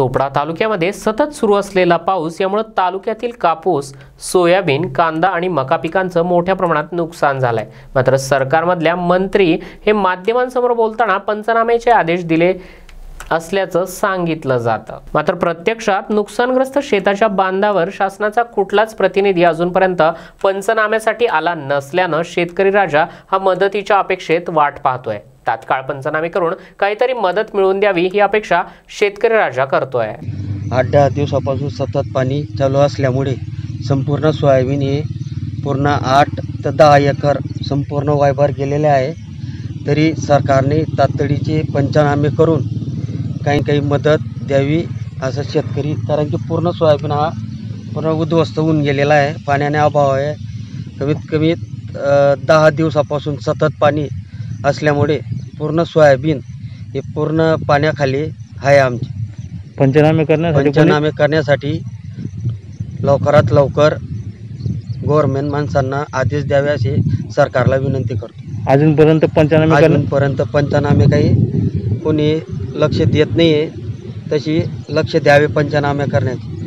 चोपडा तालुक्यामध्ये सतत सुरू असलेला पाऊस यामुळे तालुक्यातील कापूस सोयाबीन कांदा आणि मका पिकांचं मोठ्या प्रमाणात नुकसान झालंय. मात्र सरकारमधल्या मंत्री हे माध्यमांसमोर बोलताना पंचनाम्याचे आदेश दिले असल्याचं सांगितलं जातं. मात्र प्रत्यक्षात नुकसानग्रस्त शेताच्या बांधावर शासनाचा कुठलाच प्रतिनिधी अजूनपर्यंत पंचनाम्यासाठी आला नसल्यानं शेतकरी राजा हा मदतीच्या अपेक्षेत वाट पाहतोय. तात्काळ पंचनामे करून काहीतरी मदत मिळवून द्यावी ही अपेक्षा शेतकरी राजा करतोय. आठ दहा दिवसापासून सतत पाणी चालू असल्यामुळे संपूर्ण सोयाबीन हे पूर्ण आठ ते दहा एकर संपूर्ण वायभार गेलेले आहे. तरी सरकारने तातडीचे पंचनामे करून काही काही मदत द्यावी असं शेतकरी कारण की पूर्ण सोयाबीन हा पूर्ण उद्ध्वस्त होऊन गेलेला आहे. पाण्याने अभाव आहे. कमीत कमी दहा दिवसापासून सतत पाणी असल्यामुळे पूर्ण सोयाबीन हे पूर्ण पाण्याखाली आहे आमचे. पंचनामे करण्यासाठी पंचनामे करण्यासाठी लवकरात लवकर गव्हर्नमेंट माणसांना आदेश द्यावे असे सरकारला विनंती करतो. अजूनपर्यंत पंचनामे अजूनपर्यंत पंचनामे काही कोणी लक्ष देत नाही आहे तशी लक्ष द्यावे पंचनामे करण्याची.